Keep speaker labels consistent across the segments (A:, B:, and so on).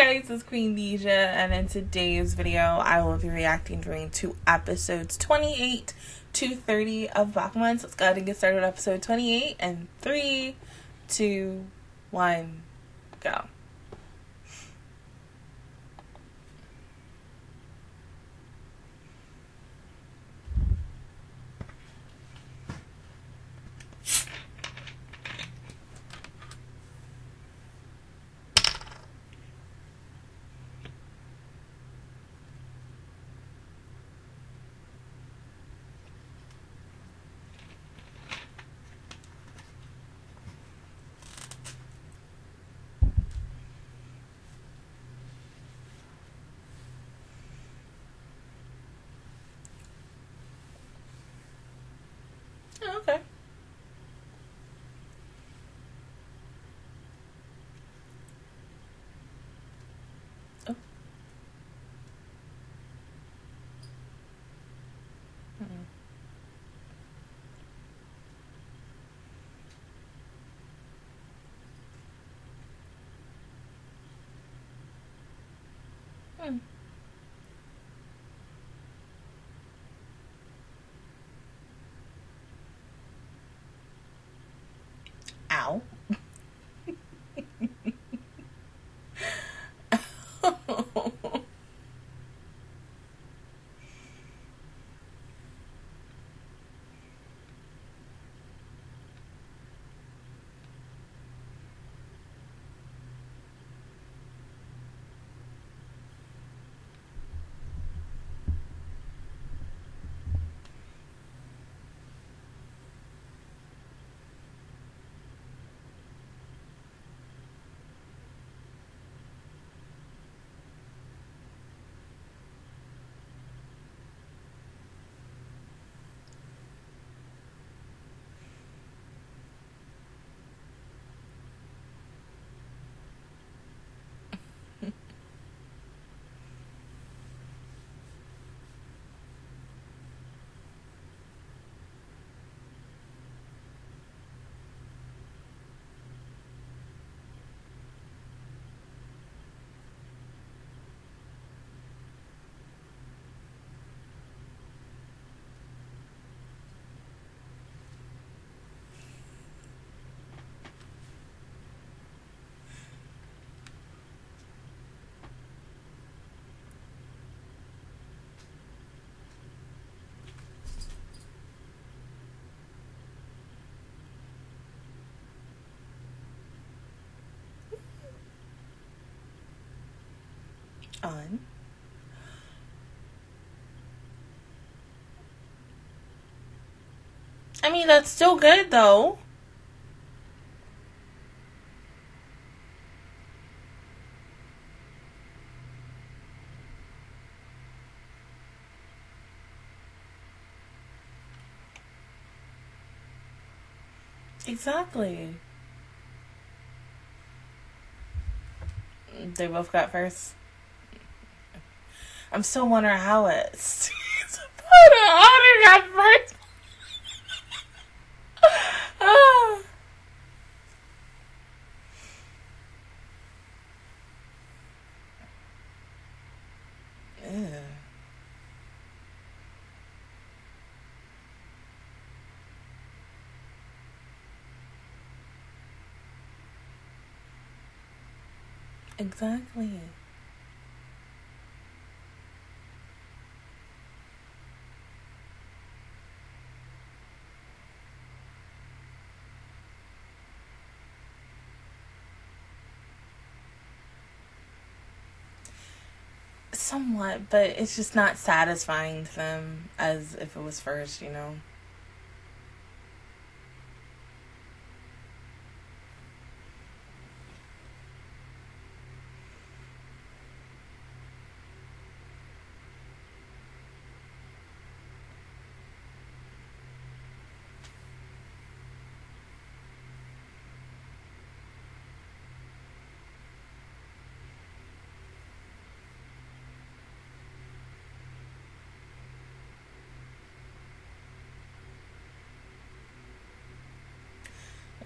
A: Hey guys, it's Queendija, and in today's video, I will be reacting during two episodes 28 to 30 of Bakuman. So let's go ahead and get started with episode 28, and 3, 2, 1, go. okay. Oh. Mm-mm. Hmm. On. I mean, that's still good though. Exactly. They both got first. I'm still wondering how it. it's. Otter got first. Ew. Exactly. Somewhat, but it's just not satisfying to them as if it was first, you know?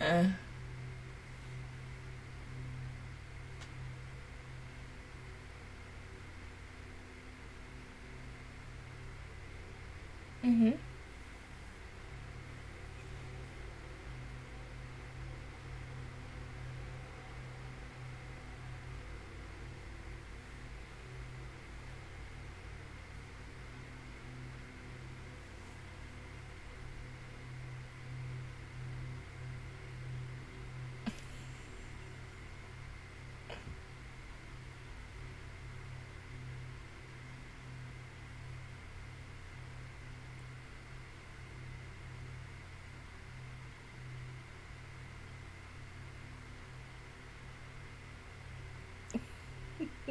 A: Uh, Mm-hmm.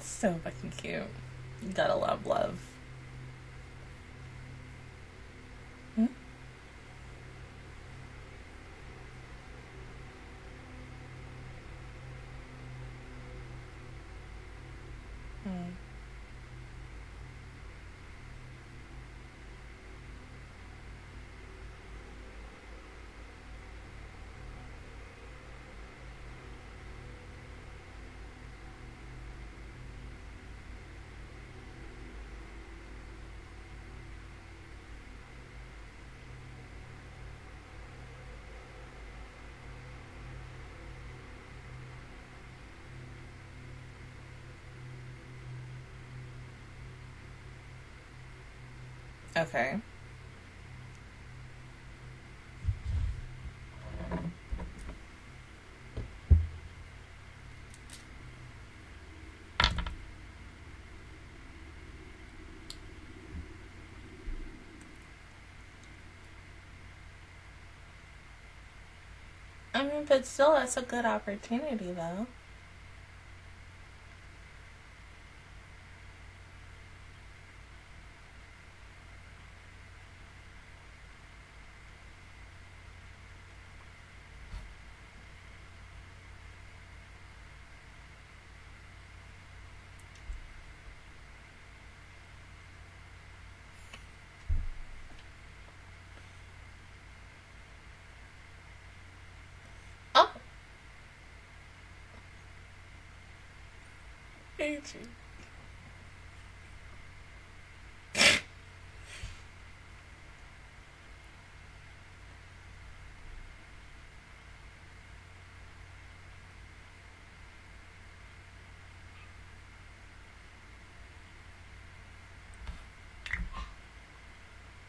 A: so fucking cute. You gotta love love. Hmm? Hmm. Okay. I mean, but still, that's a good opportunity, though. Oh, hate you.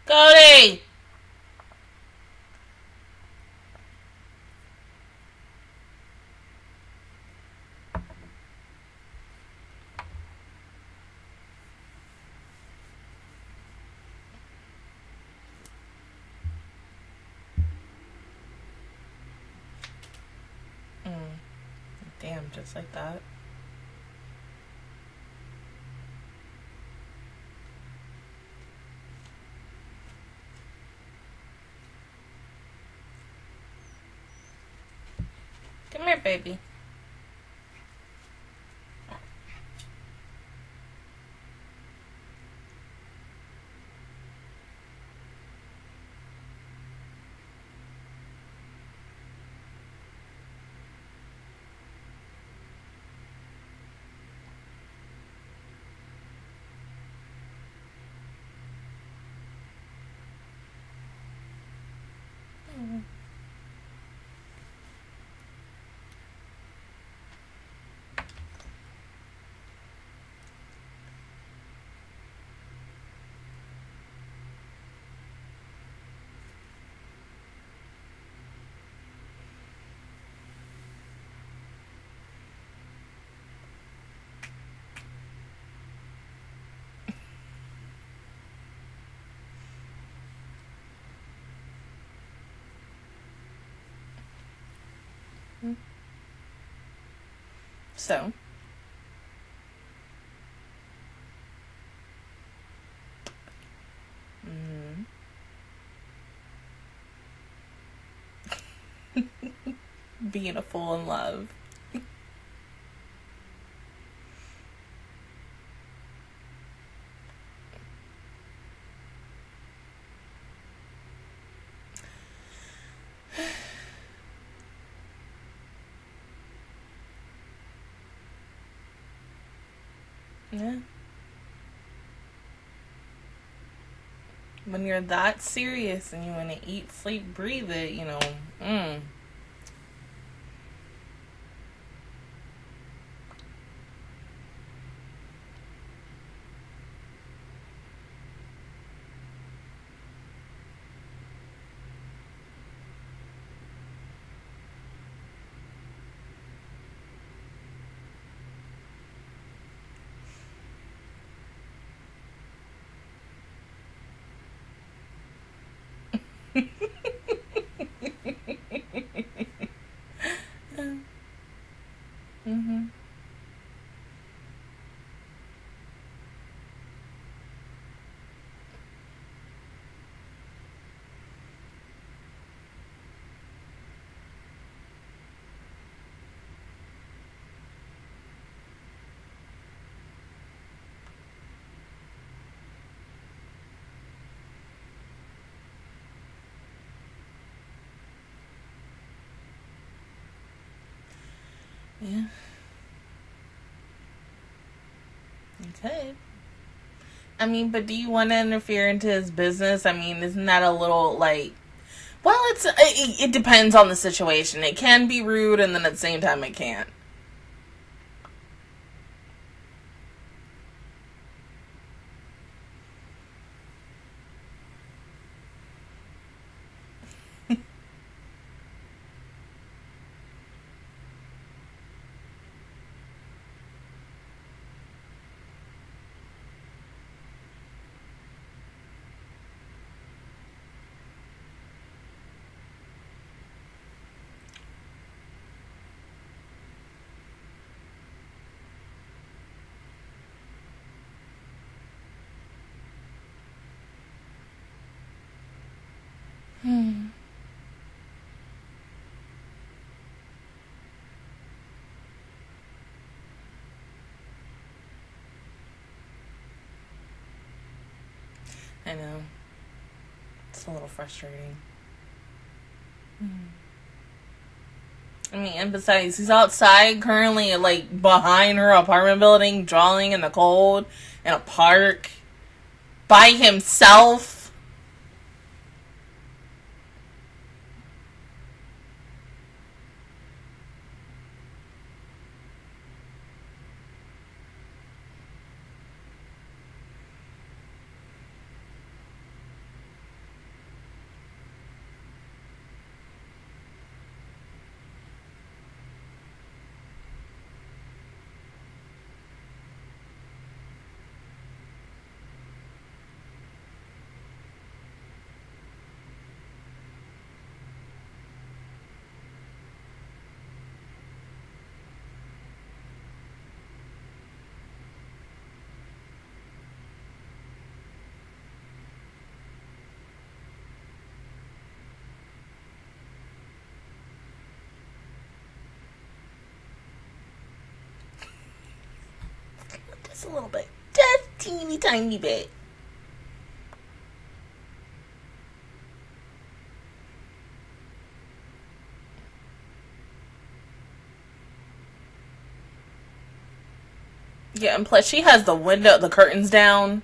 A: Cody! Mm. Damn, just like that. Come here, baby. Mm. So, mm, being a fool in love. Yeah. When you're that serious and you want to eat, sleep, breathe it, you know, mm. Mhm. Yeah. Could. I mean, but do you want to interfere into his business? I mean, isn't that a little like well, it's it, it depends on the situation. It can be rude and then at the same time it can't. Hmm. I know. It's a little frustrating. Hmm. I mean, and besides, he's outside currently, like behind her apartment building, drawing in the cold in a park by himself. Just a little bit. Just teeny tiny bit. Yeah, and plus she has the window, the curtains down.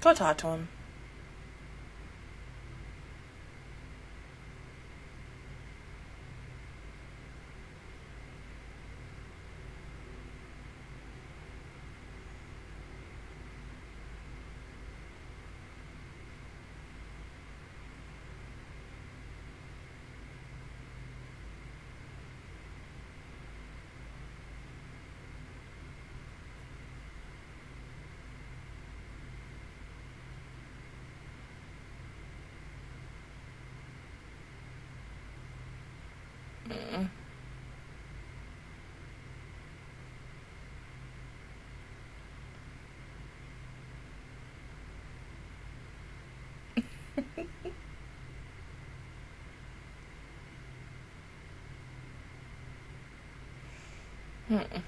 A: Go talk to him. Mm-mm.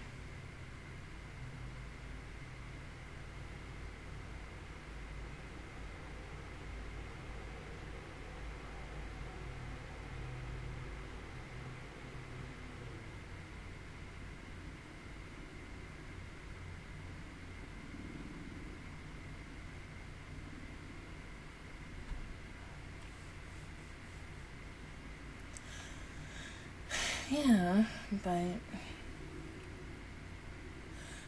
A: Yeah, but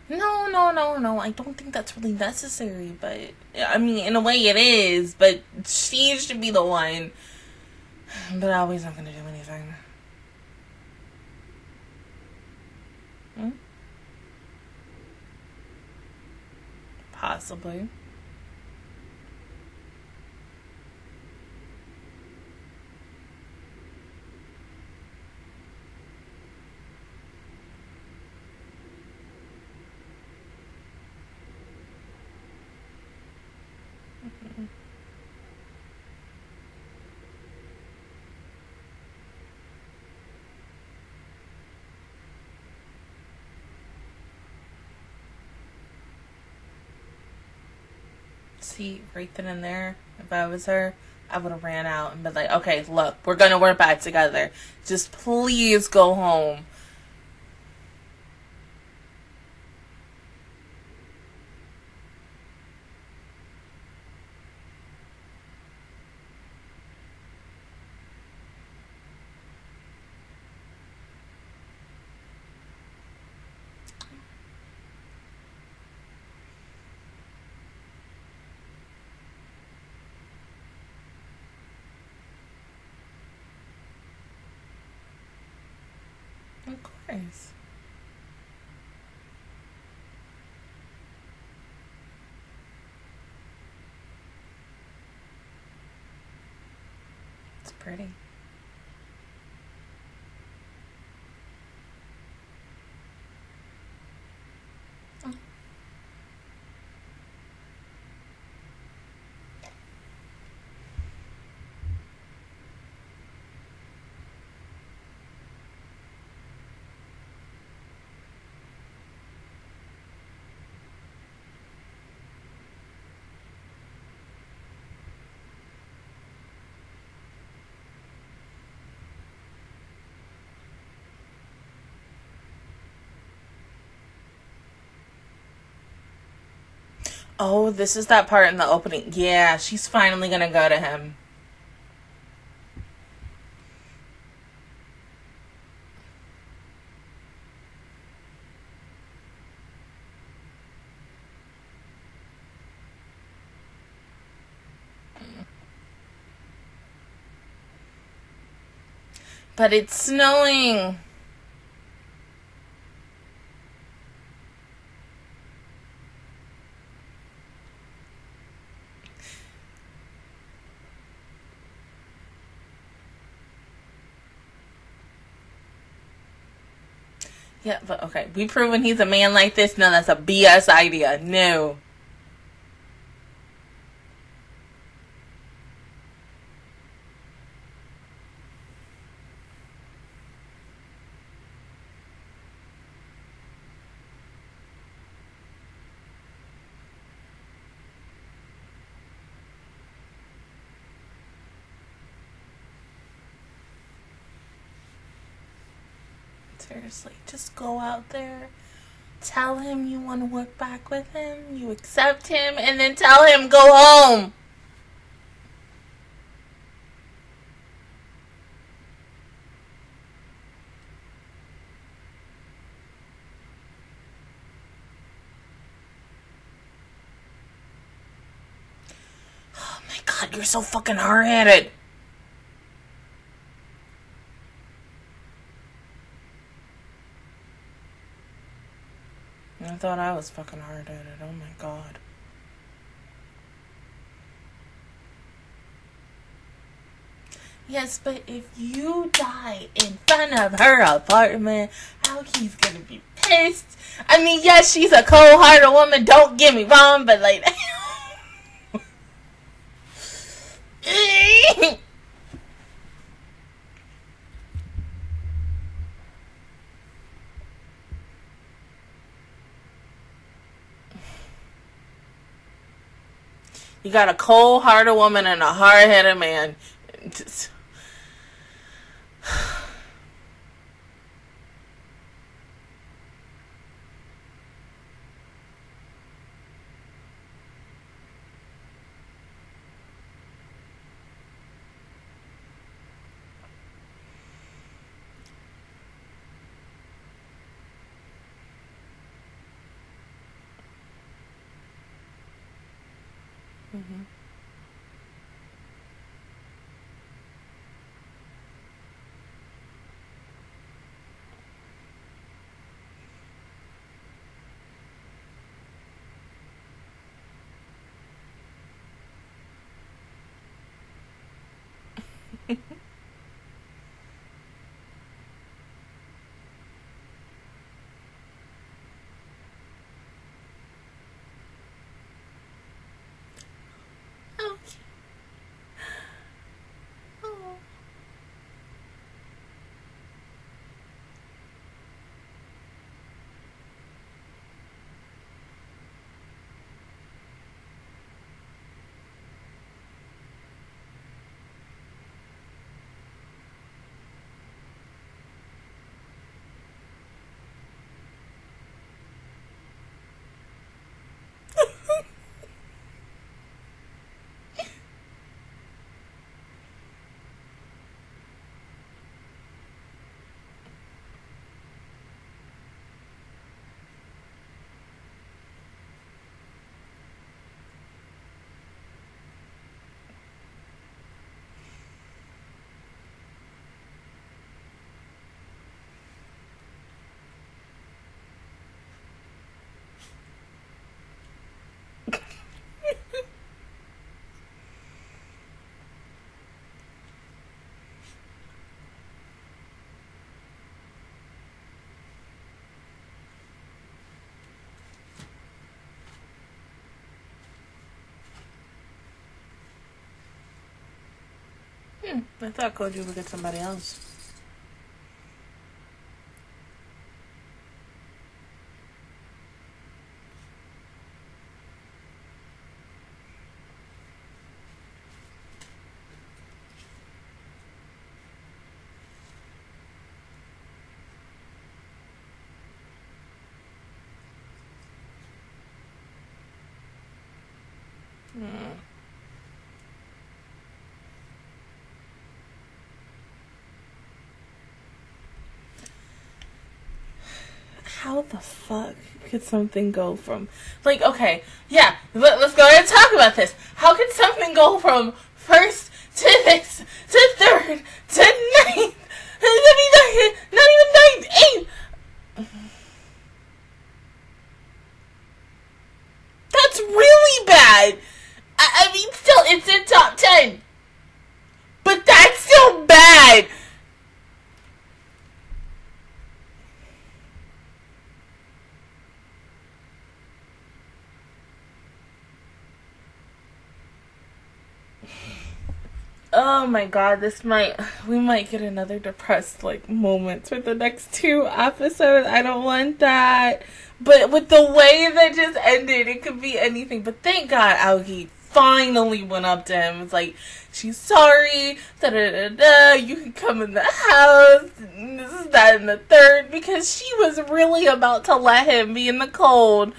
A: no, no, no, no. I don't think that's really necessary. But I mean, in a way, it is. But she should be the one. But I always not gonna do anything. Hmm? Possibly. See, right then and there, if I was her, I would have ran out and been like, okay, look, we're gonna work back together. Just please go home. Of course. It's pretty. Oh. Oh, this is that part in the opening. Yeah, she's finally gonna go to him. But it's snowing. Yeah, but okay. We proven he's a man like this. No, that's a BS idea. No. Seriously, just go out there. Tell him you want to work back with him. You accept him, and then tell him go home. Oh my god, you're so fucking hard thought I was fucking hard at it. Oh my god. Yes, but if you die in front of her apartment, how he's gonna be pissed. I mean, yes, she's a cold hearted woman, don't get me wrong, but like. You got a cold hearted woman and a hard headed man. Just- Hmm, I thought Koji would get somebody else. Hmm. how the fuck could something go from like okay yeah let, us go ahead and talk about this. How could something go from first to this to third to ninth not even ninth eighth that's really bad I, I mean still it's in top ten but that's still bad oh my god, this might we might get another depressed like moment for the next two episodes. I don't want that. But with the way that just ended, it could be anything. But thank God Aoki finally went up to him. It's like, she's sorry, da da da da, you can come in the house, this is that and the third, because she was really about to let him be in the cold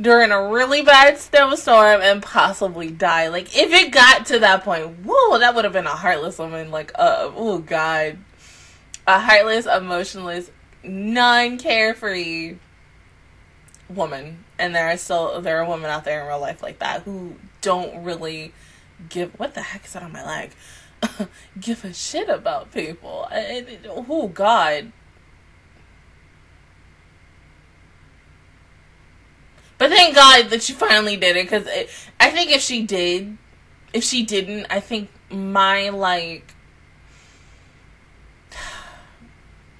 A: during a really bad snowstorm and possibly die. Like if it got to that point, whoa, that would have been a heartless woman. Like, uh, oh god, a heartless, emotionless, non-carefree woman. And there are still there are women out there in real life like that who don't really give. What the heck is that on my leg? give a shit about people. oh god But thank God that she finally did it because I think if she did, if she didn't, I think my like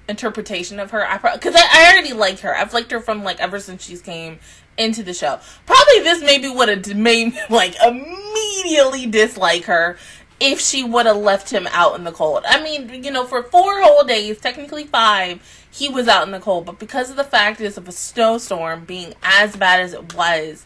A: interpretation of her, I because I, I already liked her. I've liked her from like ever since she's came into the show. Probably this maybe would have made me like immediately dislike her if she would have left him out in the cold. I mean, you know, for four whole days, technically five, he was out in the cold. But because of the fact is of a snowstorm being as bad as it was,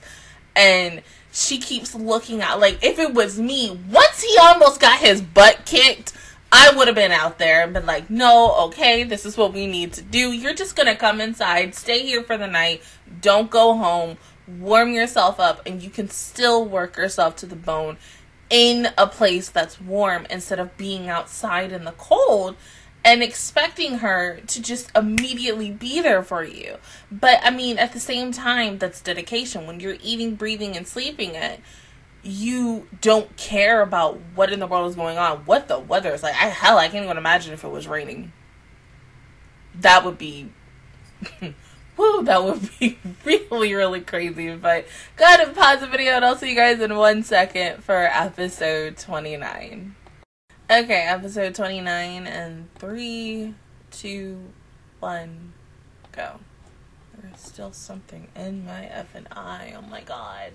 A: and she keeps looking out like if it was me, once he almost got his butt kicked, I would have been out there and been like, no, okay, this is what we need to do. You're just gonna come inside, stay here for the night, don't go home, warm yourself up, and you can still work yourself to the bone in a place that's warm instead of being outside in the cold and expecting her to just immediately be there for you. But I mean, at the same time, that's dedication. When you're eating, breathing, and sleeping it, you don't care about what in the world is going on, what the weather is like. I hell, I can't even imagine if it was raining. That would be, whoo, that would be really, really crazy. But go ahead and pause the video, and I'll see you guys in one second for episode twenty nine. Okay, episode twenty nine, and three, two, one, go. There's still something in my F and I. Oh my god.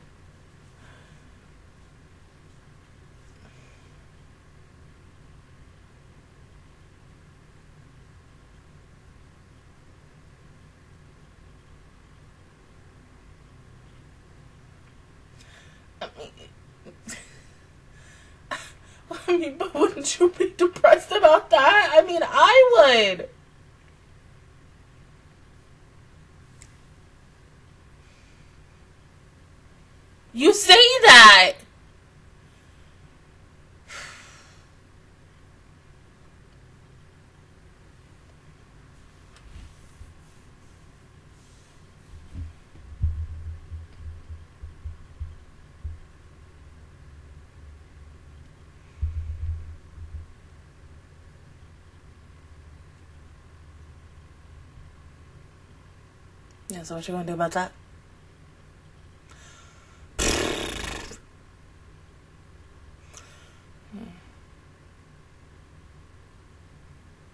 A: I mean, I mean, but wouldn't you be depressed about that? I mean, I would. You say that. Yeah, so what you gonna do about that?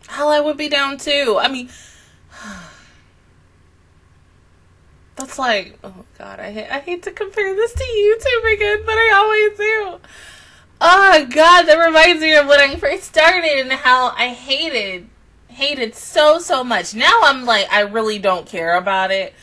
A: Hell, I would be down too. I mean, that's like, oh god, I hate, I hate to compare this to YouTube again, but I always do. Oh god, that reminds me of when I first started and how I hated, hated so so much. Now I'm like, I really don't care about it.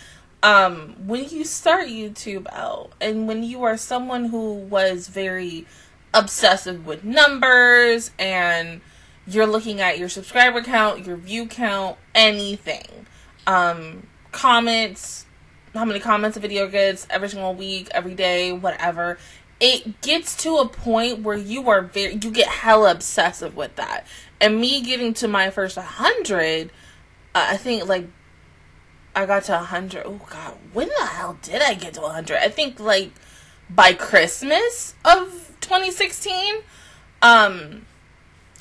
A: Um, when you start YouTube out, and when you are someone who was very obsessive with numbers and you're looking at your subscriber count, your view count, anything. Um, comments, how many comments a video gets every single week, every day, whatever. It gets to a point where you are very, you get hella obsessive with that. And me getting to my first 100, uh, I think like I got to 100. Oh god, when the hell did I get to 100? I think like by Christmas of 2016. Um,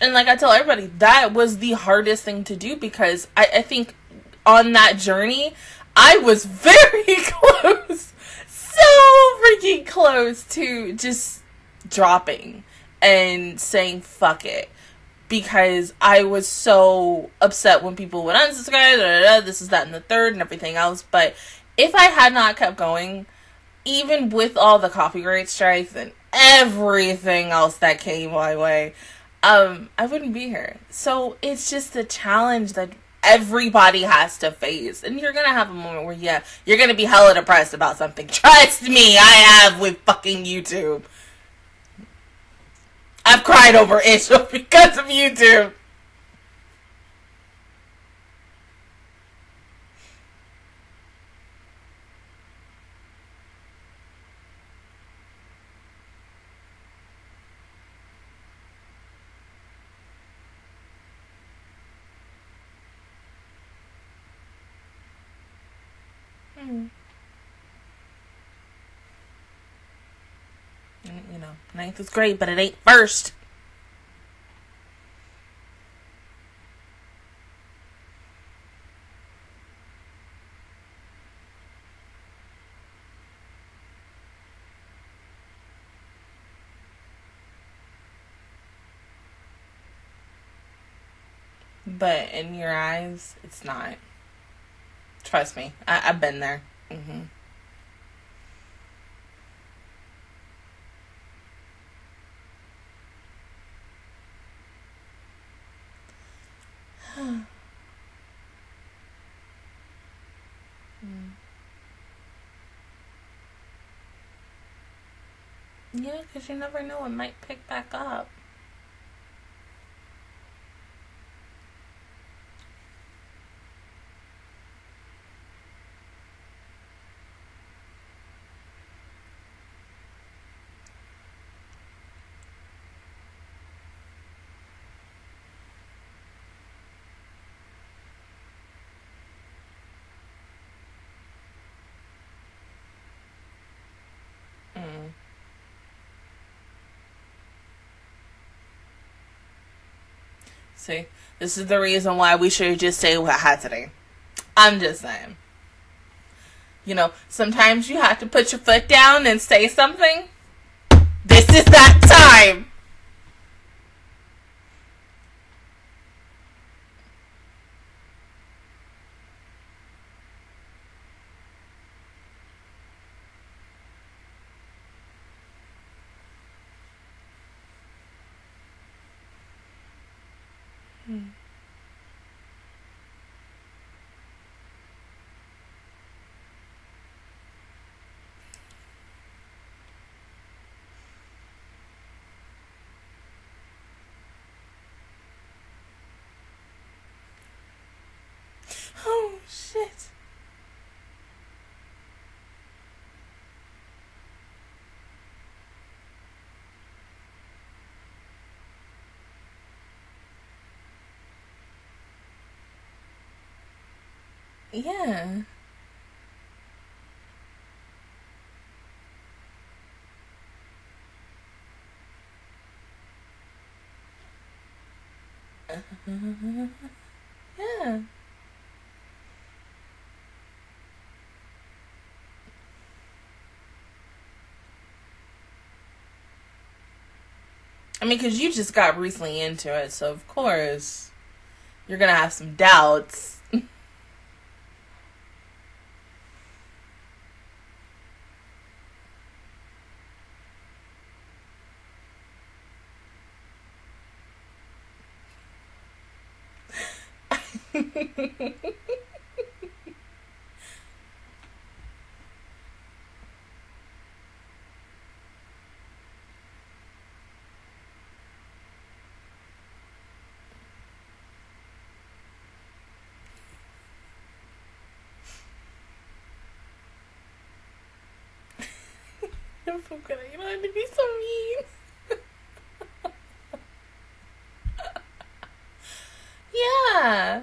A: and like I tell everybody, that was the hardest thing to do because I, I think on that journey, I was very close, so freaking close to just dropping and saying fuck it because I was so upset when people would unsubscribe, da, da, da, this is that and the third and everything else. But if I had not kept going, even with all the copyright strikes and everything else that came my way, um, I wouldn't be here. So it's just a challenge that everybody has to face. And you're gonna have a moment where, yeah, you're gonna be hella depressed about something. Trust me, I have with fucking YouTube. I've cried over Ishmael because of YouTube. You ninth is great, but it ain't first. But in your eyes, it's not. Trust me, I, have been there. Mm-hmm. Because you never know, it might pick back up. See, this is the reason why we should just say what happening. I'm just saying. You know, sometimes you have to put your foot down and say something. This is that time. Hmm. Oh shit. Yeah. yeah. I mean, because you just got recently into it, so of course you're gonna have some doubts. I'm so good. You know, to be so mean. yeah.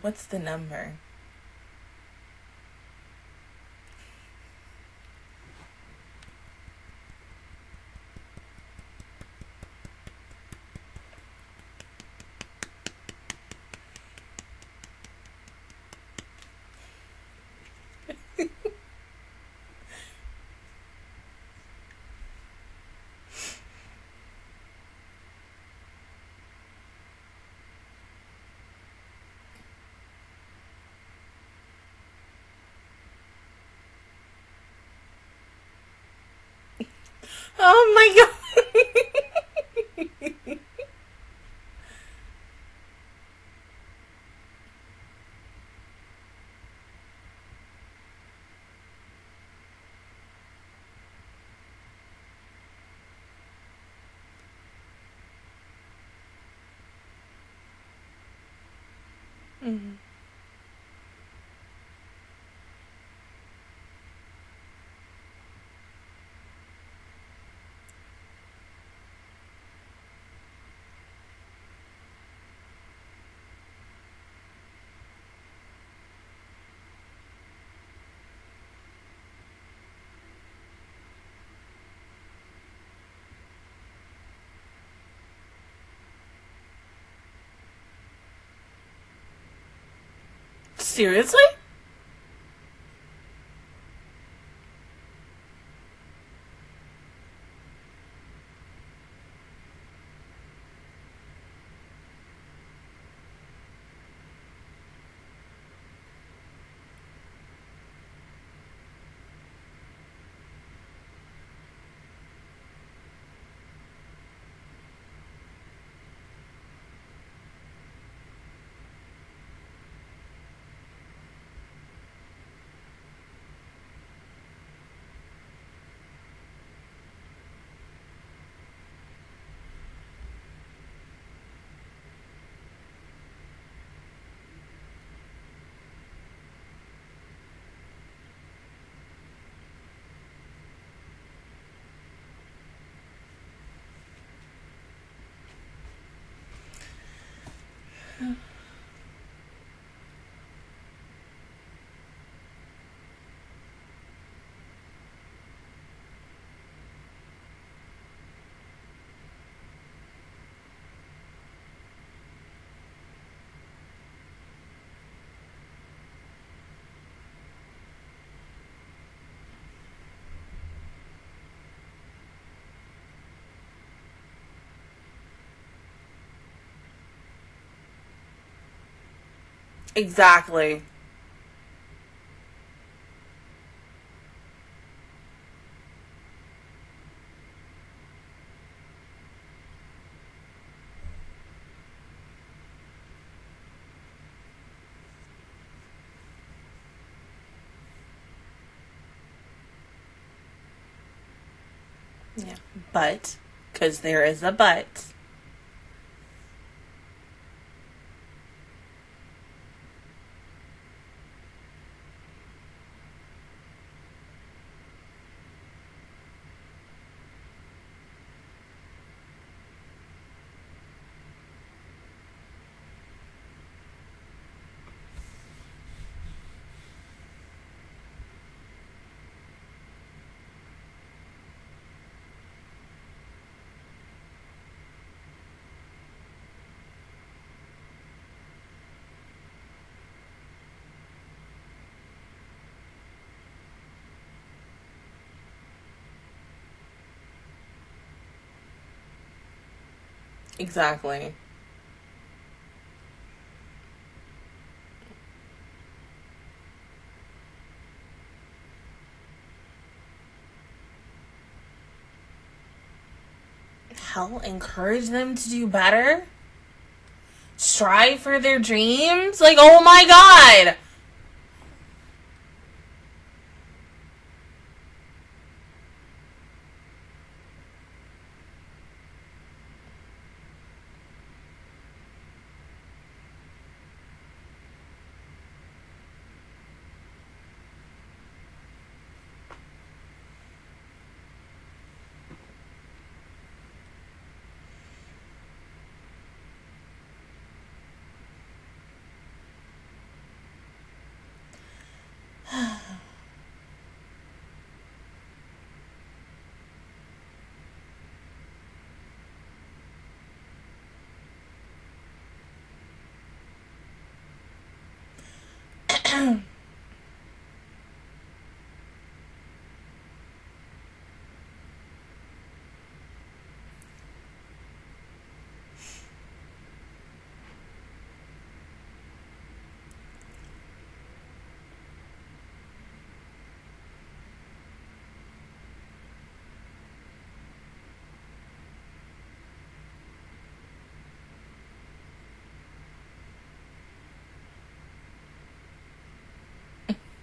A: What's the number? Oh my god. mm-hmm. Seriously? Yeah. Exactly. Yeah. But, because there is a but. Exactly. Hell, encourage them to do better. Strive for their dreams. Like, oh my god.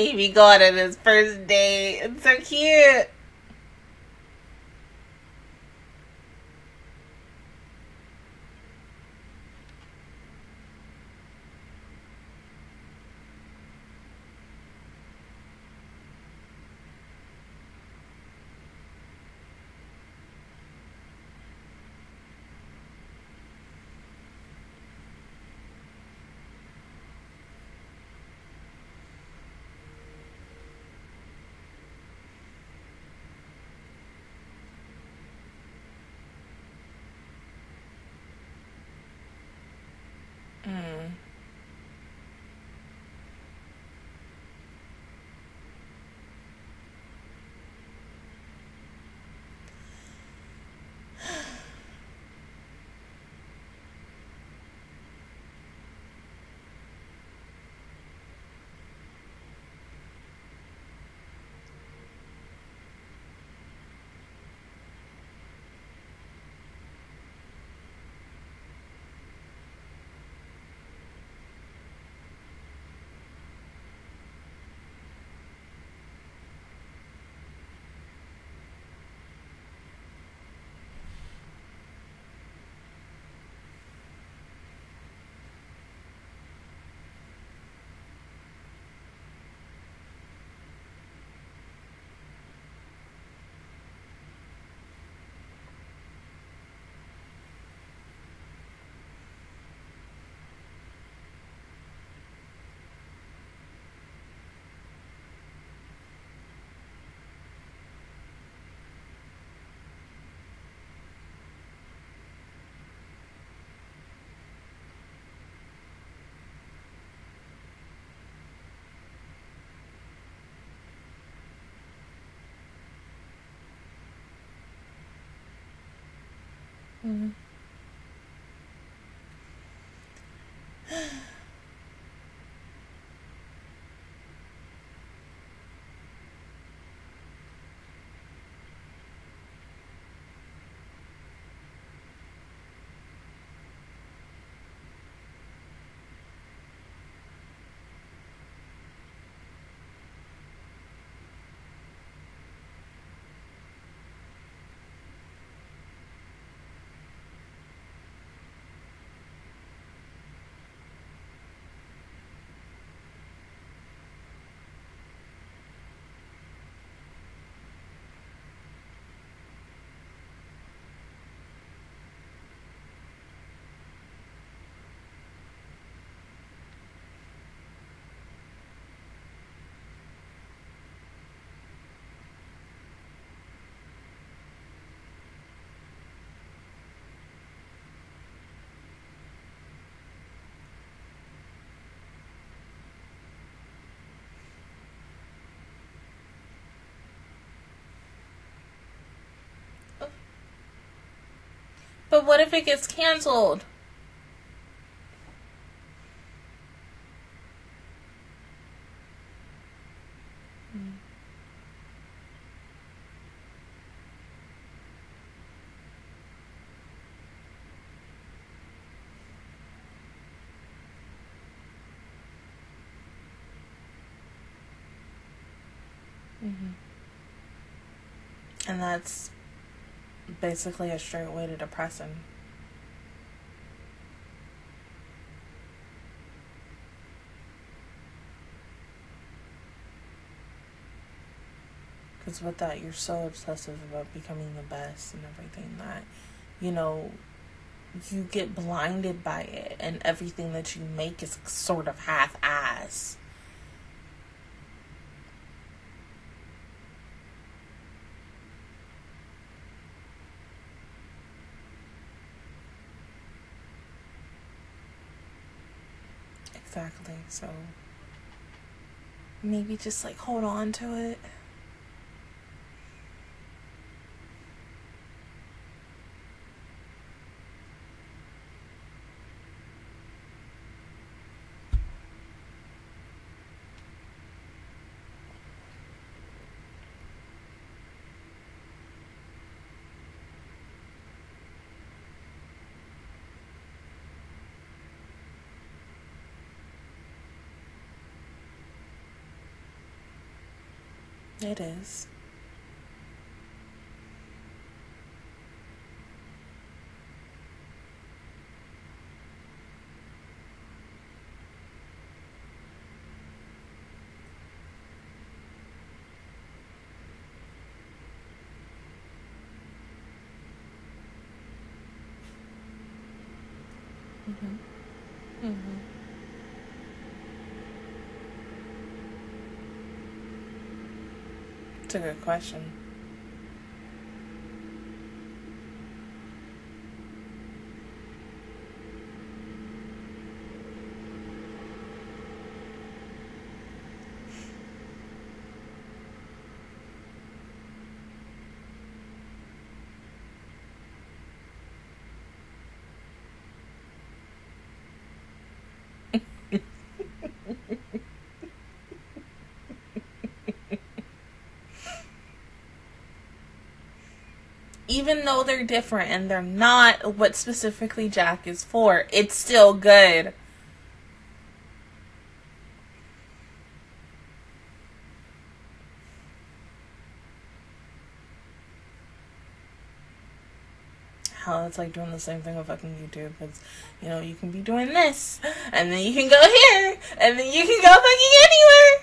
A: baby going on his first date. It's so cute. Mm-hmm. But what if it gets canceled? Mm-hmm. And that's basically a straight way to depress him. Because with that, you're so obsessive about becoming the best and everything that, you know, you get blinded by it, and everything that you make is sort of half ass. Exactly. So maybe just like hold on to it. It is. Mhm. Mhm. A good question. Even though they're different and they're not what specifically Jack is for, it's still good. How it's like doing the same thing with fucking YouTube because you know you can be doing this and then you can go here and then you can go fucking anywhere.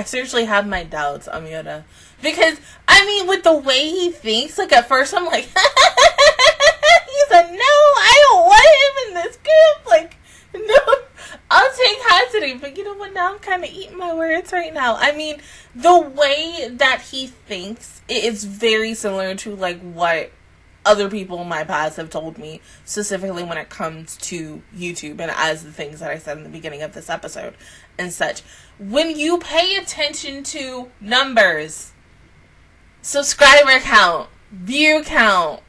A: I seriously have my doubts on Yoda. Because, I mean, with the way he thinks, like at first I'm like, he's like, no, I don't want him in this group. Like, no, I'll take Hatsune. But you know what? Now I'm kind of eating my words right now. I mean, the way that he thinks is very similar to like what other people in my past have told me, specifically when it comes to YouTube and as the things that I said in the beginning of this episode and such. When you pay attention to numbers, subscriber count, view count,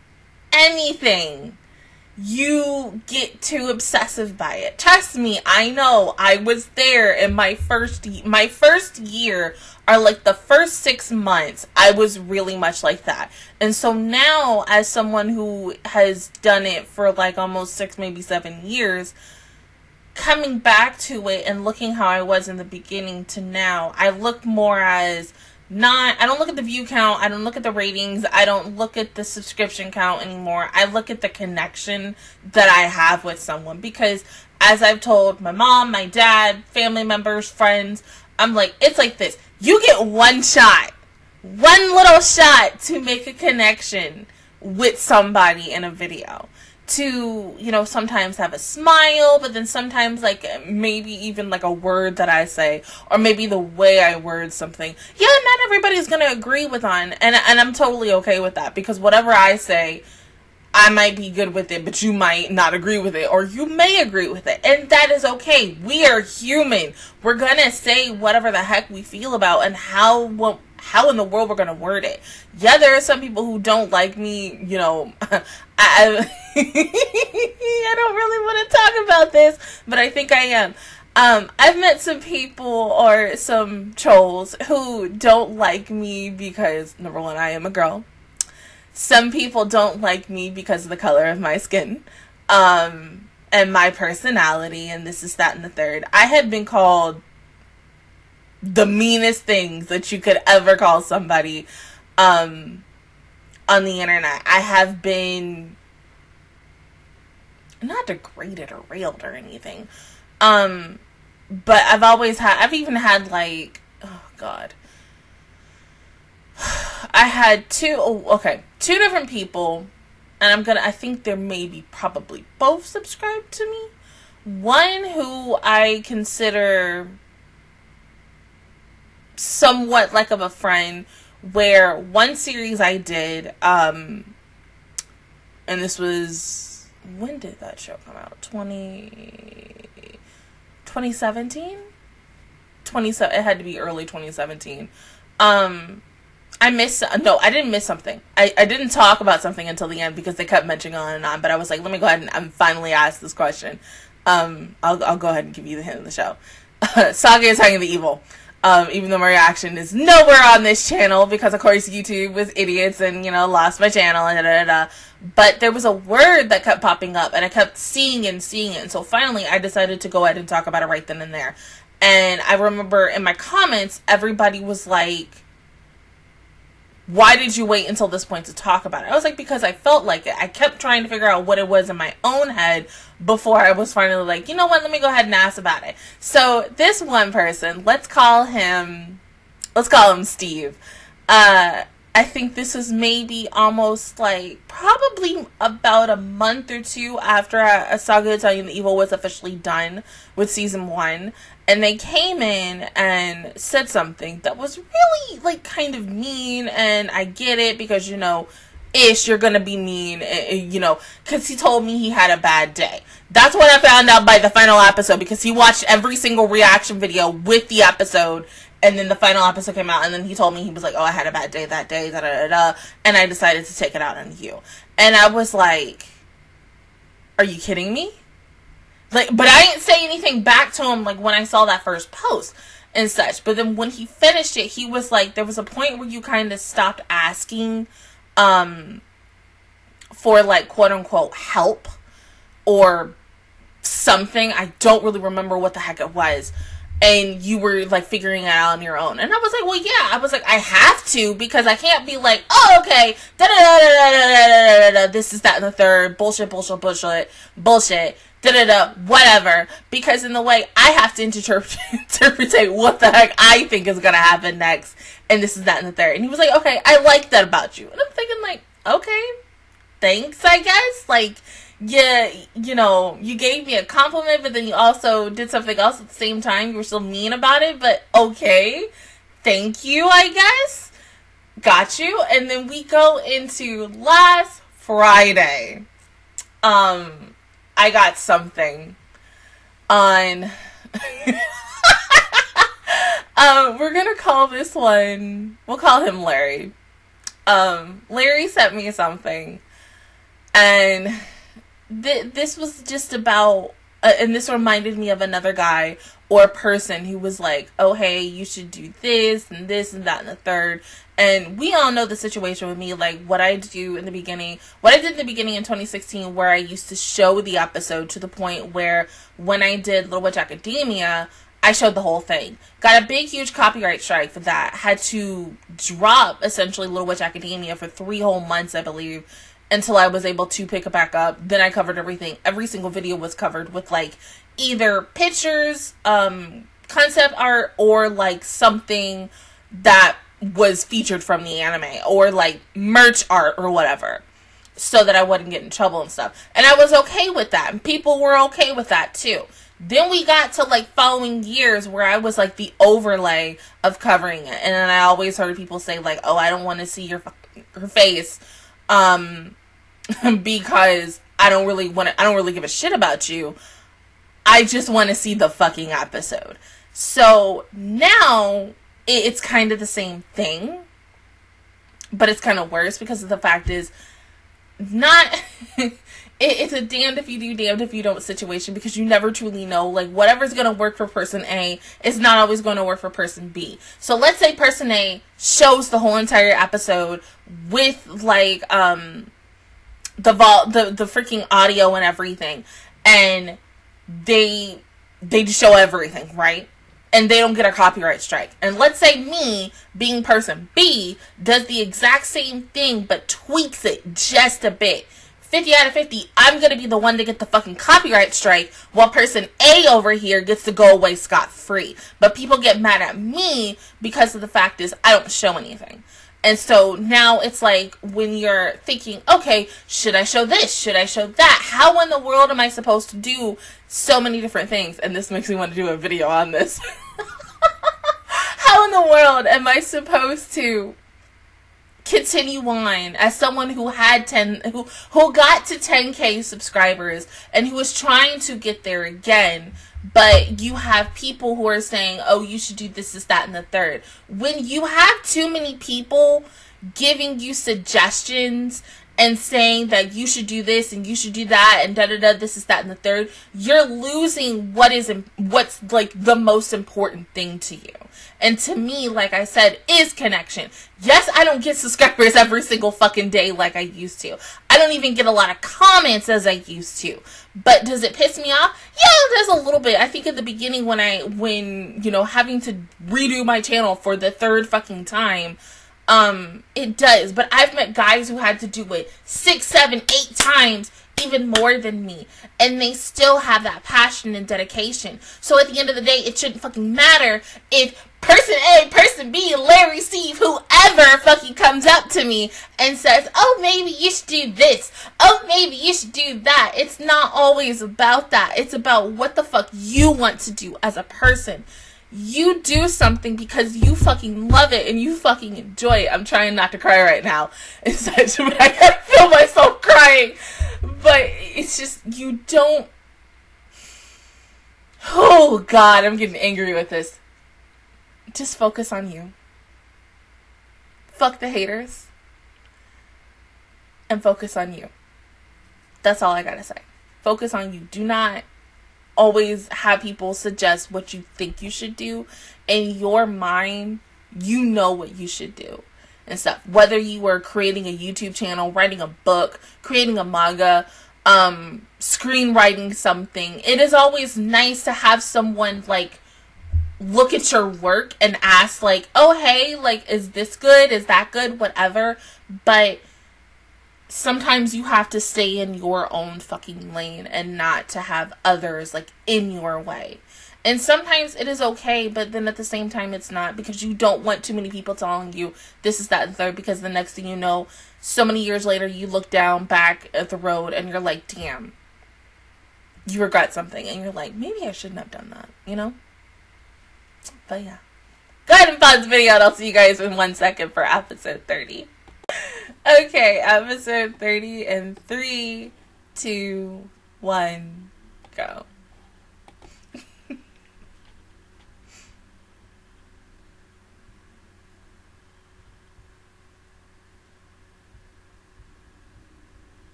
A: anything, you get too obsessive by it. Trust me, I know. I was there in my first my first year are like the first 6 months. I was really much like that. And so now as someone who has done it for like almost 6 maybe 7 years, coming back to it and looking how I was in the beginning to now, I look more as not I don't look at the view count, I don't look at the ratings, I don't look at the subscription count anymore. I look at the connection that I have with someone because as I've told my mom, my dad, family members, friends, I'm like it's like this. You get one shot. One little shot to make a connection with somebody in a video to you know sometimes have a smile but then sometimes like maybe even like a word that i say or maybe the way i word something yeah not everybody's gonna agree with on and and i'm totally okay with that because whatever i say I might be good with it, but you might not agree with it, or you may agree with it, and that is okay. We are human. We're gonna say whatever the heck we feel about and how what how in the world we're gonna word it. Yeah, there are some people who don't like me. You know, I I, don't really want to talk about this, but I think I am. Um, I've met some people or some trolls who don't like me because number one, I am a girl. Some people don't like me because of the color of my skin. Um, and my personality and this is that and the third. I had been called the meanest things that you could ever call somebody um, on the internet. I have been not degraded or railed or anything. Um, but I've always had, I've even had like, oh God. I had two, oh, okay, two different people, and I'm gonna, I think they're maybe probably both subscribed to me. One who I consider somewhat like of a friend where one series I did, um, and this was, when did that show come out? 20, 2017? 27, it had to be early 2017. Um, I missed, no, I didn't miss something. I, I didn't talk about something until the end because they kept mentioning on and on, but I was like, let me go ahead and I'm finally asked this question. Um, I'll, I'll go ahead and give you the hint of the show. Saga of Tanya the Evil. Um, even though my reaction is nowhere on this channel because of course YouTube was idiots and you know lost my channel and da da da. But there was a word that kept popping up and I kept seeing and seeing it. And so finally I decided to go ahead and talk about it right then and there. And I remember in my comments everybody was like why did you wait until this point to talk about it? I was like, because I felt like it. I kept trying to figure out what it was in my own head before I was finally like, you know what, let me go ahead and ask about it. So this one person, let's call him, let's call him Steve. Uh, I think this was maybe almost like probably about a month or two after a Saga of Tanya the Evil was officially done with season one. And they came in and said something that was really like kind of mean. And I get it because, you know, ish, you're gonna be mean, eh, eh, you know, because he told me he had a bad day. That's what I found out by the final episode because he watched every single reaction video with the episode and then the final episode came out and then he told me he was like oh i had a bad day that day da da da da and i decided to take it out on you and i was like are you kidding me like but i didn't say anything back to him like when i saw that first post and such but then when he finished it he was like there was a point where you kind of stopped asking um for like quote unquote help or something i don't really remember what the heck it was and you were like figuring it out on your own. And I was like, well, yeah. I was like, I have to because I can't be like, oh, okay, da da da da da da da da, this is that and the third, bullshit, bullshit, bullshit, bullshit, da da da, whatever. Because in the way I have to interpret, interpret what the heck I think is gonna happen next, and this is that and the third. And he was like, okay, I like that about you. And I'm thinking like, okay, thanks, I guess. Like, yeah, you know, you gave me a compliment, but then you also did something else at the same time. You were still mean about it, but okay, thank you, I guess got you. And then we go into last Friday. Um, I got something on. um, we're gonna call this one. We'll call him Larry. Um, Larry sent me something, and th- this was just about. Uh, and this reminded me of another guy or person who was like, "Oh, hey, you should do this and this and that and the third. And we all know the situation with me, like what I do in the beginning, what I did in the beginning in 2016, where I used to show the episode to the point where when I did Little Witch Academia, I showed the whole thing. Got a big, huge copyright strike for that. Had to drop essentially Little Witch Academia for three whole months, I believe, until I was able to pick it back up. Then I covered everything. Every single video was covered with like either pictures, um, concept art, or like something that was featured from the anime or like merch art or whatever so that I wouldn't get in trouble and stuff. And I was okay with that. And people were okay with that too. Then we got to like following years where I was like the overlay of covering it. And then I always heard people say like, "Oh, I don't want to see your her face um because I don't really want to I don't really give a shit about you. I just want to see the fucking episode." So now it's kind of the same thing, but it's kind of worse because the fact is not. it's a damned if you do, damned if you don't situation because you never truly know. Like, whatever's going to work for person A is not always going to work for person B. So, let's say person A shows the whole entire episode with, like, um, the vol- the, the freaking audio and everything, and they, they show everything, right? and they don't get a copyright strike. And let's say me, being person B, does the exact same thing but tweaks it just a bit. 50 out of 50, I'm going to be the one to get the fucking copyright strike while person A over here gets to go away scot free. But people get mad at me because of the fact is I don't show anything. And so now it's like when you're thinking, okay, should I show this? Should I show that? How in the world am I supposed to do so many different things? And this makes me want to do a video on this. How in the world am I supposed to continue on as someone who had 10 who who got to 10k subscribers and who was trying to get there again but you have people who are saying, oh, you should do this, this, that, and the third. When you have too many people giving you suggestions and saying that you should do this and you should do that and da da da this is that and the third you're losing what is what's like the most important thing to you. And to me like i said is connection. Yes i don't get subscribers every single fucking day like i used to. I don't even get a lot of comments as i used to. But does it piss me off? Yeah there's a little bit. I think at the beginning when i when you know having to redo my channel for the third fucking time um, it does. But I've met guys who had to do it six, seven, eight times, even more than me. And they still have that passion and dedication. So at the end of the day, it shouldn't fucking matter if person A, person B, Larry, Steve, whoever fucking comes up to me and says, oh, maybe you should do this. Oh, maybe you should do that. It's not always about that. It's about what the fuck you want to do as a person you do something because you fucking love it and you fucking enjoy it. I'm trying not to cry right now. Such, I can feel myself crying. But it's just, you don't. Oh god, I'm getting angry with this. Just focus on you. Fuck the haters. And focus on you. That's all I gotta say. Focus on you. Do not always have people suggest what you think you should do. In your mind, you know what you should do and stuff. Whether you were creating a YouTube channel, writing a book, creating a manga, um, screenwriting something, it is always nice to have someone like look at your work and ask like, "Oh, hey, like is this good? Is that good? Whatever." But sometimes you have to stay in your own fucking lane and not to have others like in your way. And sometimes it is okay, but then at the same time it's not because you don't want too many people telling you this is that and third because the next thing you know, so many years later you look down back at the road and you're like, damn. You regret something and you're like, maybe I shouldn't have done that, you know? But yeah. Go ahead and pause the video and I'll see you guys in one second for episode 30. Okay, episode 30 and three, two, one, go.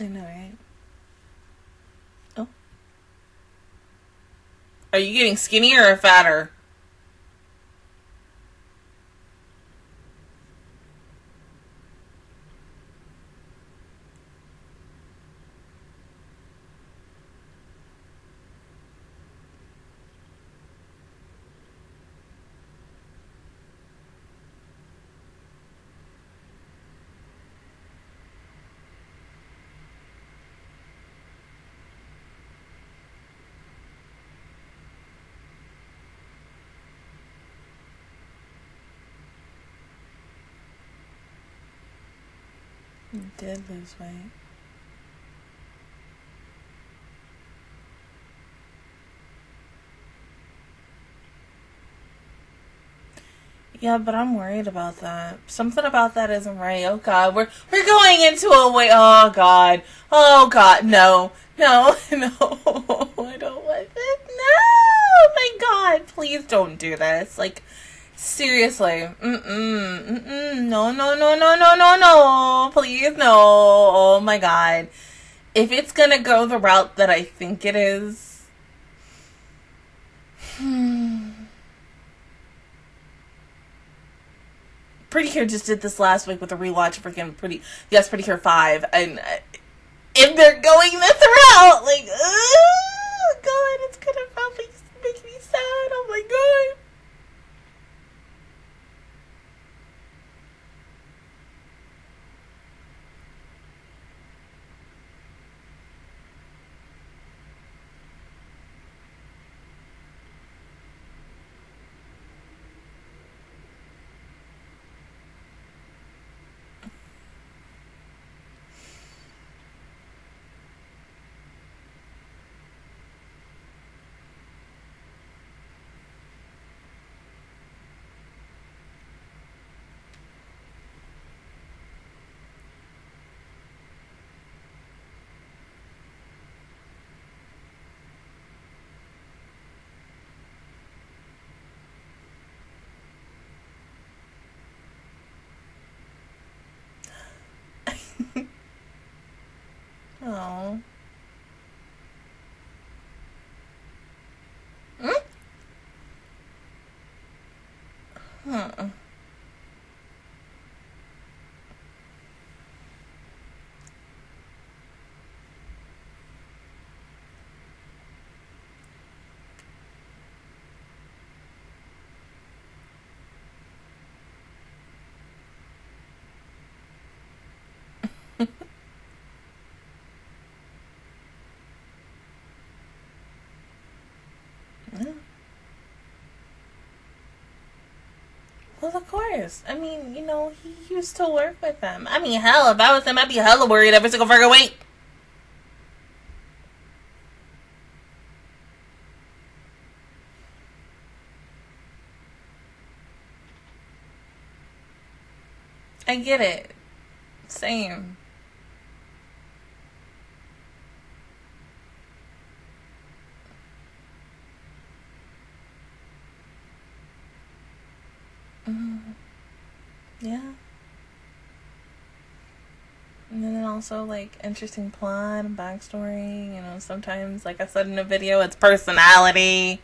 A: I know, right? Oh. Are you getting skinnier or fatter? You did lose weight. Yeah, but I'm worried about that. Something about that isn't right. Oh God, we're we're going into a way. Oh God. Oh God. No. No. No. I don't want this. No. My God. Please don't do this. Like, seriously. Mm mm. Mm mm. No. No. No. No. No. No. No. Please no. Oh my God. If it's gonna go the route that I think it is. Hmm. Pretty Cure just did this last week with a rewatch of freaking Pretty Yes Pretty Cure Five, and uh, if they're going this route, like, oh god, it's gonna probably make me sad. Oh my god. Oh. Hmm? Huh. Yeah. Well, of course. I mean, you know, he used to work with them. I mean, hell, if I was him, I'd be hella worried every single fucking week. I get it. Same. Mm. Yeah. And then also like interesting plot and backstory. You know, sometimes, like I said in a video, it's personality.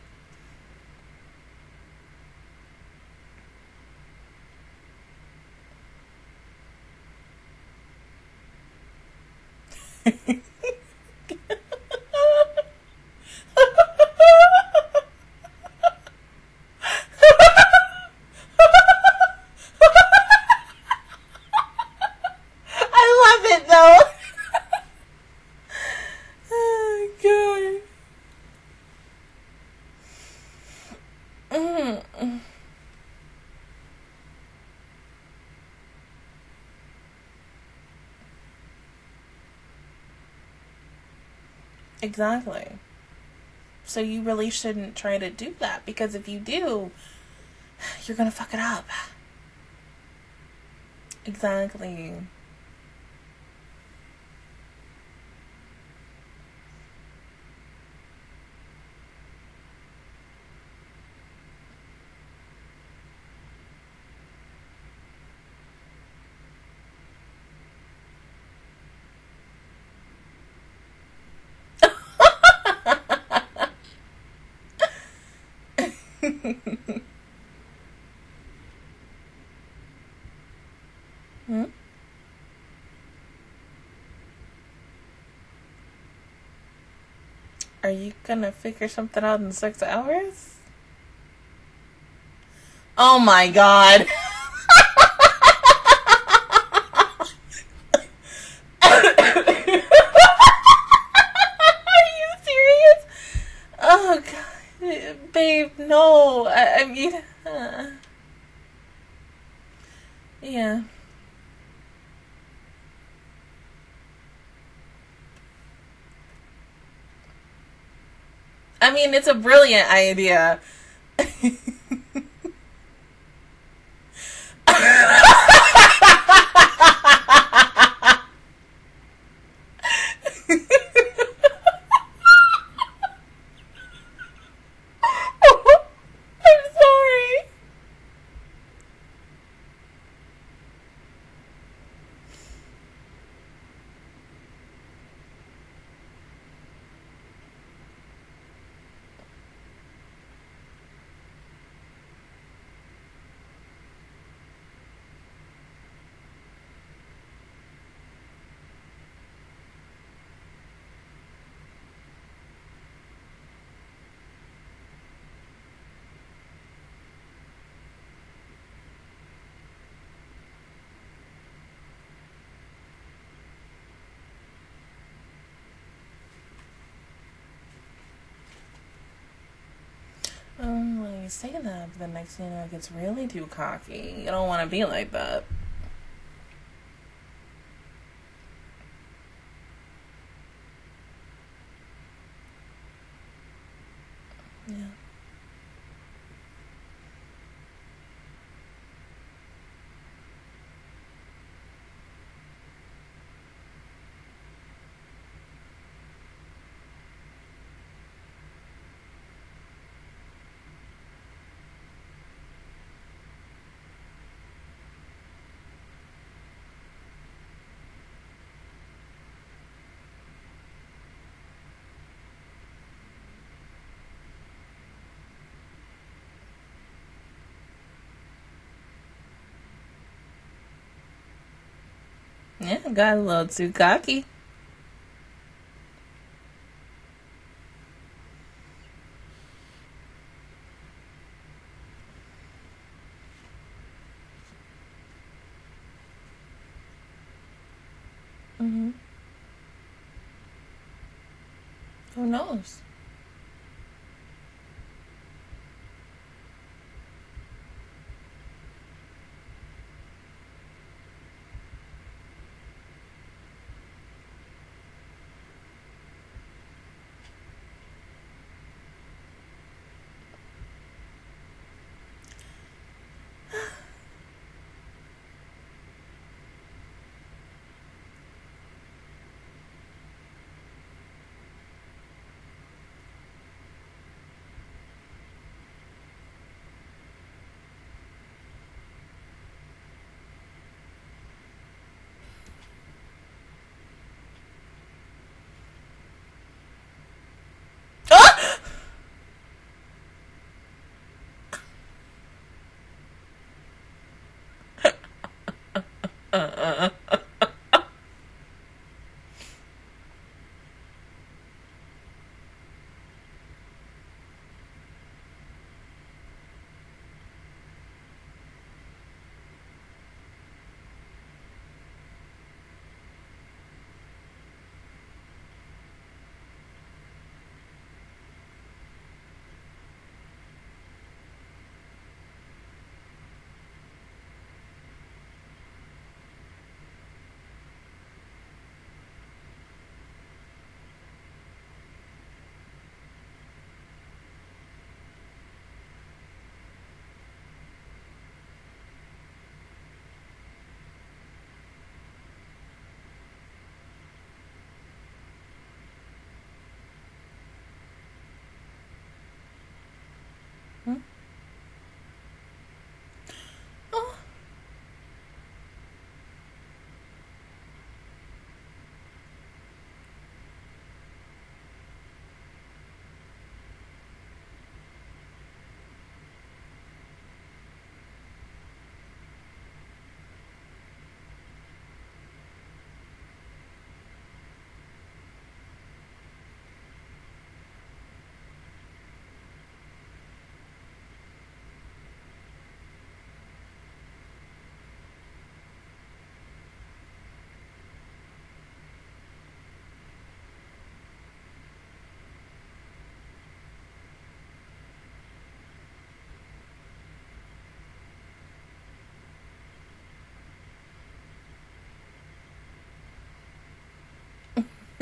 A: Exactly. So you really shouldn't try to do that because if you do, you're going to fuck it up. Exactly. Hmm? Are you gonna figure something out in six hours? Oh my god. Are you serious? Oh god. Babe, no. I, I mean, uh, yeah. I mean, it's a brilliant idea. I'm sorry. Um, well, you say that, but the next thing you know, it gets really too cocky. You don't want to be like that. Yeah. Yeah, got a little too cocky. hmm Who knows? uh, uh. uh, uh.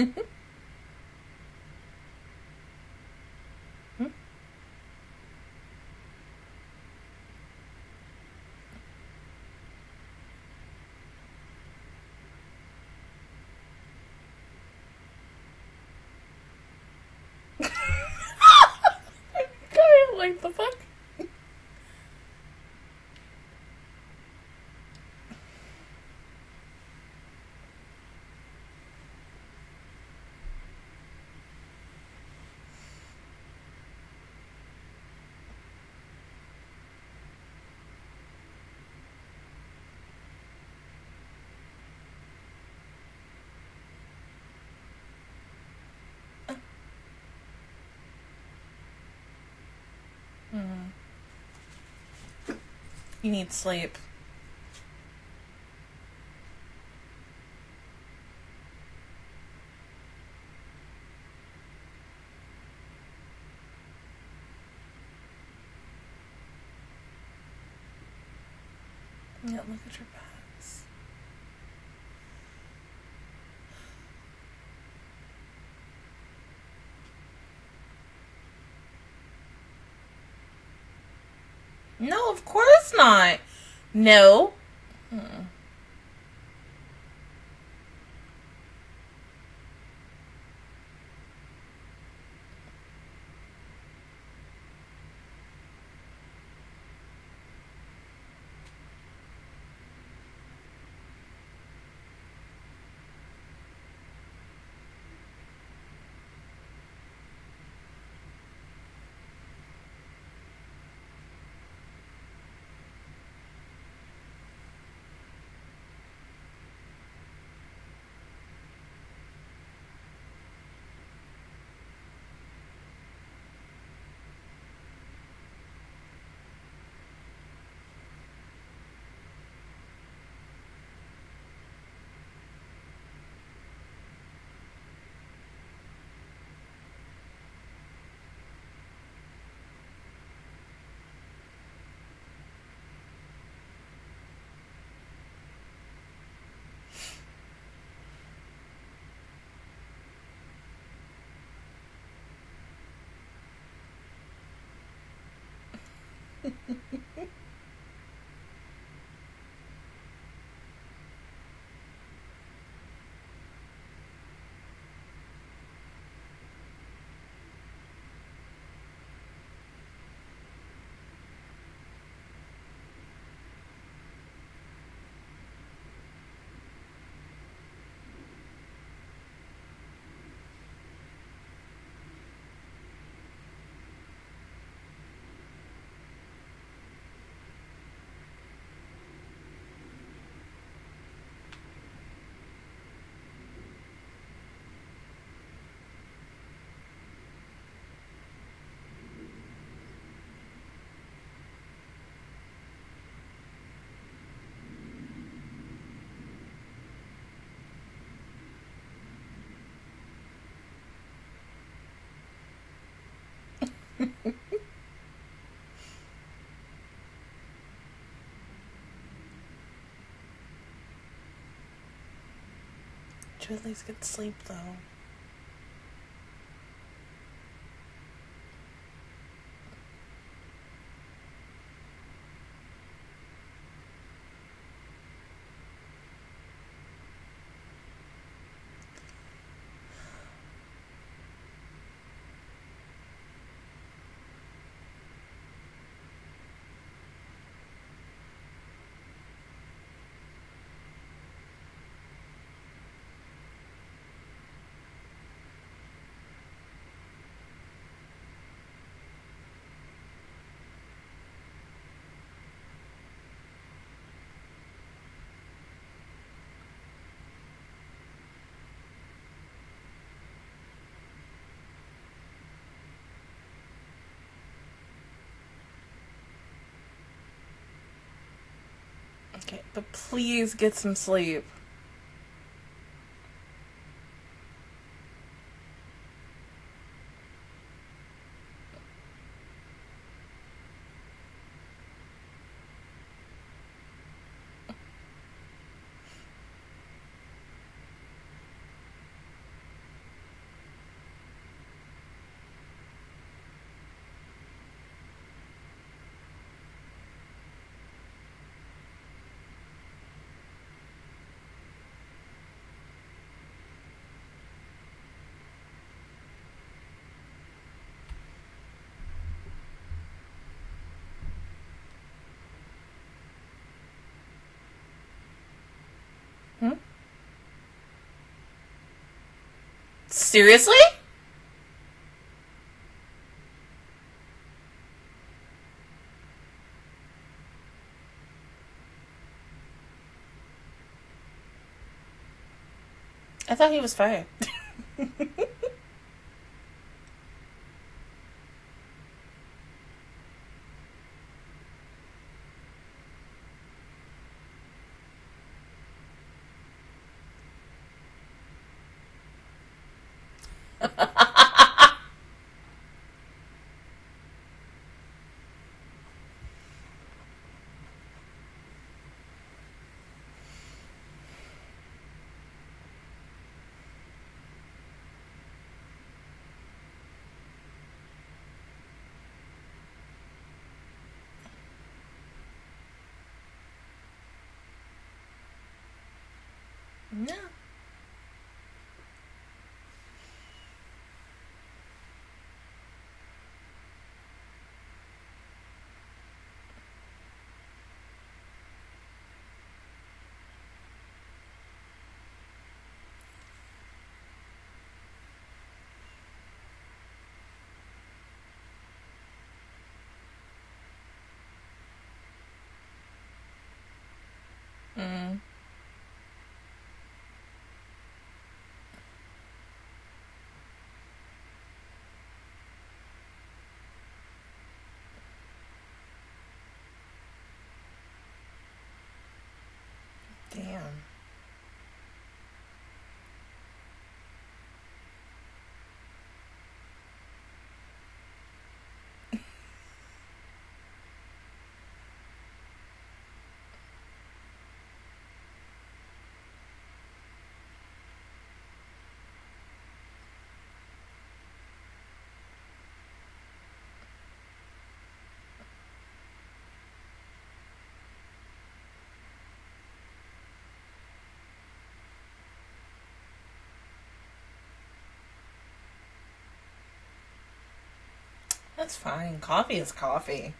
A: Hmm? like the fuck? You need sleep. Yeah, look at your bags. No, of course not. No. Should at least get sleep though. Okay, but please get some sleep. Seriously? I thought he was fired. That's fine. Coffee is coffee.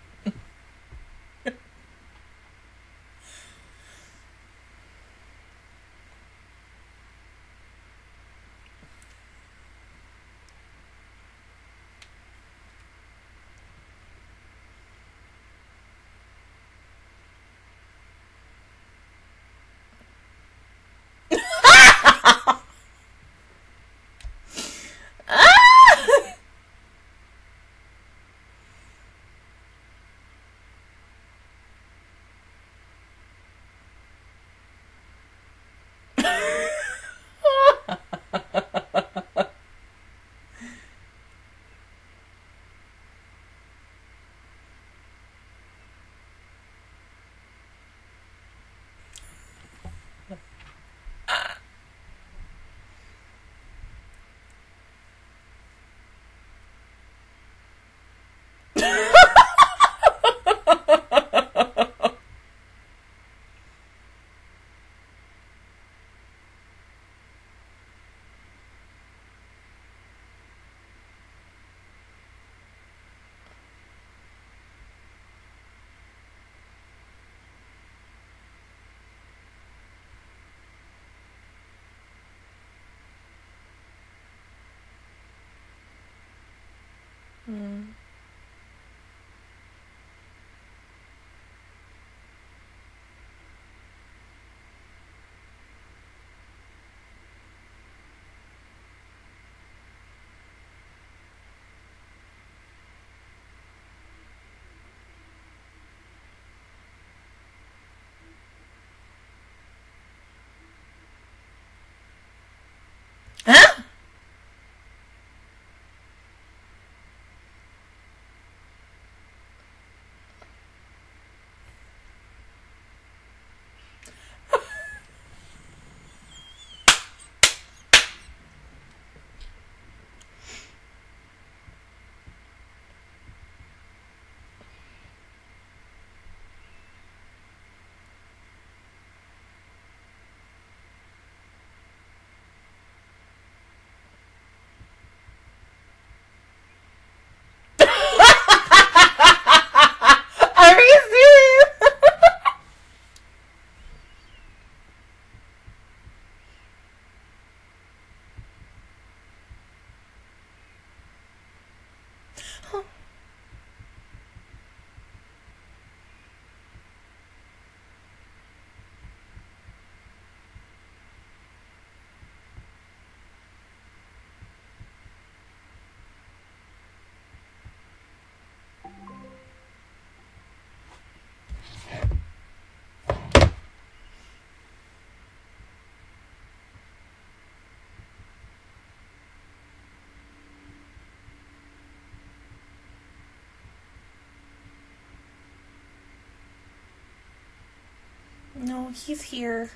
A: No, he's here.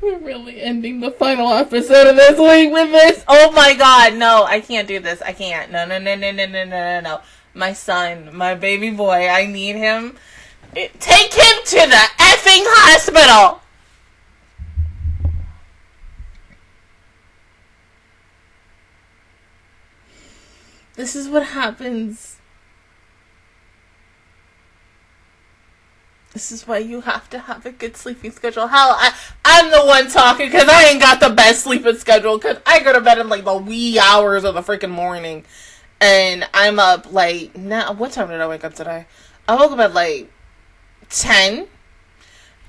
A: We're really ending the final episode of this week with this. Oh my god, no, I can't do this. I can't. No, no, no, no, no, no, no, no. no. My son, my baby boy, I need him. Eh, take him to the effing hospital! This is what happens This is why you have to have a good sleeping schedule. Hell, I, I'm the one talking because I ain't got the best sleeping schedule because I go to bed in like the wee hours of the freaking morning. And I'm up like, now, what time did I wake up today? I woke up at like 10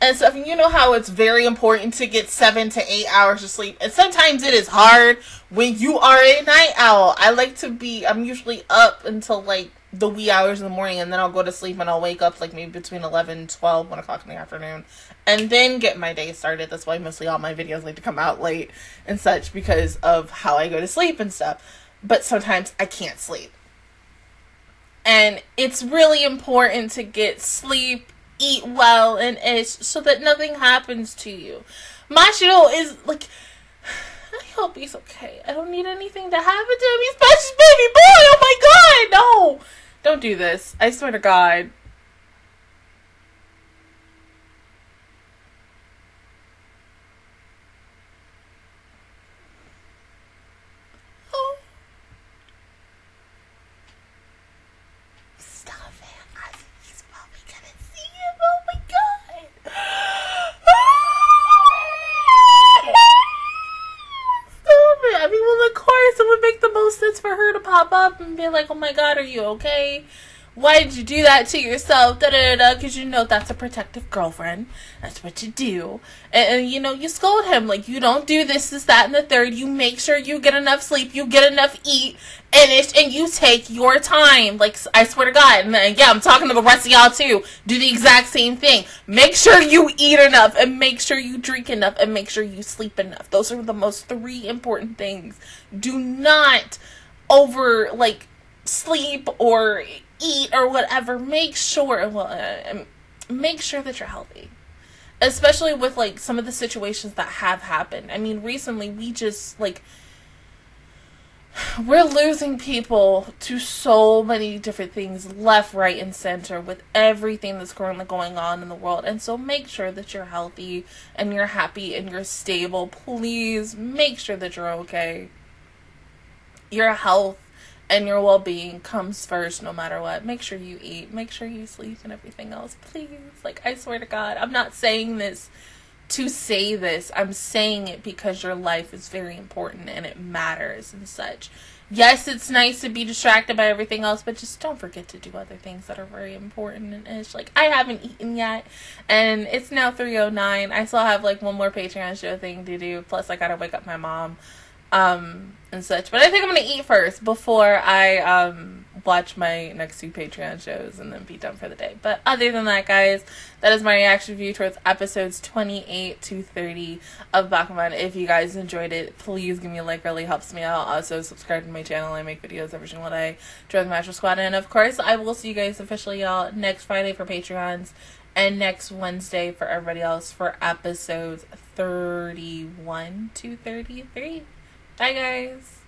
A: and so, you know how it's very important to get seven to eight hours of sleep. And sometimes it is hard when you are a night owl. I like to be, I'm usually up until like the wee hours in the morning and then I'll go to sleep and I'll wake up like maybe between 11, 12, 1 o'clock in the afternoon and then get my day started. That's why mostly all my videos like to come out late and such because of how I go to sleep and stuff. But sometimes I can't sleep. And it's really important to get sleep, eat well, and ish so that nothing happens to you. Mashiro is like I hope he's okay. I don't need anything to happen to him. He's precious baby boy. Oh my god, no. Don't do this. I swear to God. Sense for her to pop up and be like, oh my god, are you okay? Why did you do that to yourself? Da da da. Because you know that's a protective girlfriend. That's what you do. And, and, you know, you scold him. Like, you don't do this, this, that, and the third. You make sure you get enough sleep. You get enough eat. And it's, and you take your time. Like, I swear to God. And, and yeah, I'm talking to the rest of y'all too. Do the exact same thing. Make sure you eat enough. And make sure you drink enough. And make sure you sleep enough. Those are the most three important things. Do not over, like, sleep or eat or whatever, make sure well, uh, make sure that you're healthy. Especially with like some of the situations that have happened. I mean, recently we just like we're losing people to so many different things left, right, and center with everything that's currently going on in the world. And so make sure that you're healthy and you're happy and you're stable. Please make sure that you're okay. Your health and your well being comes first no matter what. Make sure you eat, make sure you sleep, and everything else. Please. Like, I swear to God, I'm not saying this to say this. I'm saying it because your life is very important and it matters and such. Yes, it's nice to be distracted by everything else, but just don't forget to do other things that are very important and it's like I haven't eaten yet and it's now 309. I still have like one more Patreon show thing to do. Plus I gotta wake up my mom um, and such. But I think I'm gonna eat first before I um, watch my next two Patreon shows and then be done for the day. But other than that, guys, that is my reaction view towards episodes 28 to 30 of Bakuman. If you guys enjoyed it, please give me a like. Really helps me out. Also, subscribe to my channel. I make videos every single day. Join the Mattress Squad, and of course, I will see you guys officially y'all next Friday for Patreons and next Wednesday for everybody else for episodes 31 to 33. Bye, guys.